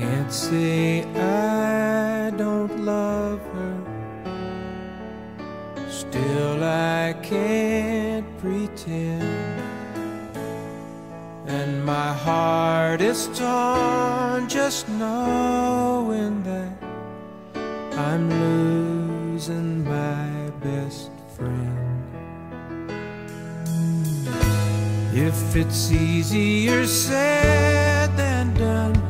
can't say I don't love her. Still, I can't pretend. And my heart is torn just knowing that I'm losing my best friend. If it's easier said than done,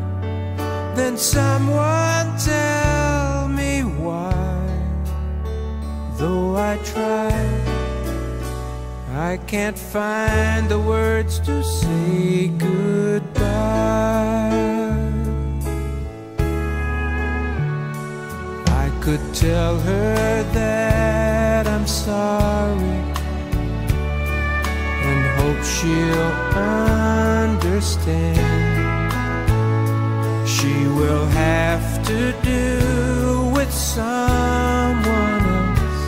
someone tell me why. Though I try, I can't find the words to say goodbye. I could tell her that I'm sorry and hope she'll understand. She will have to do with someone else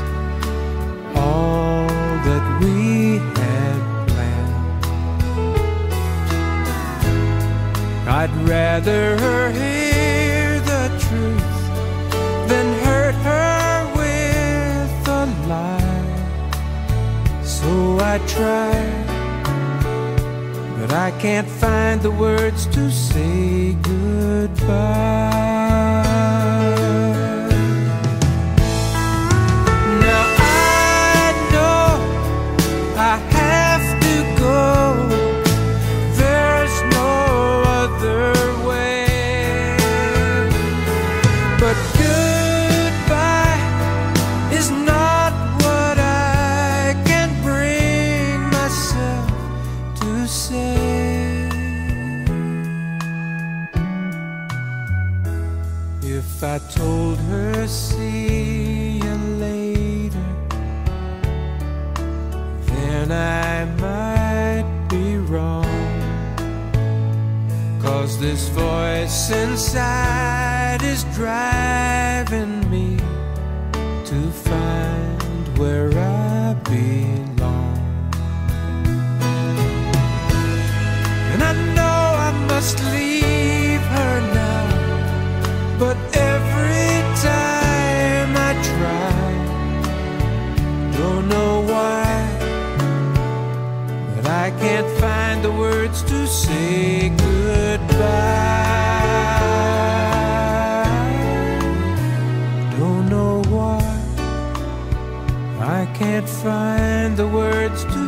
all that we had planned. I'd rather her hear the truth than hurt her with a lie. So I try, but I can't find the words to say goodbye. If I told her, see you later, then I might be wrong. Cause this voice inside is driving me to find where I belong. And I know I must leave I can't find the words to say goodbye. Don't know why. I can't find the words to.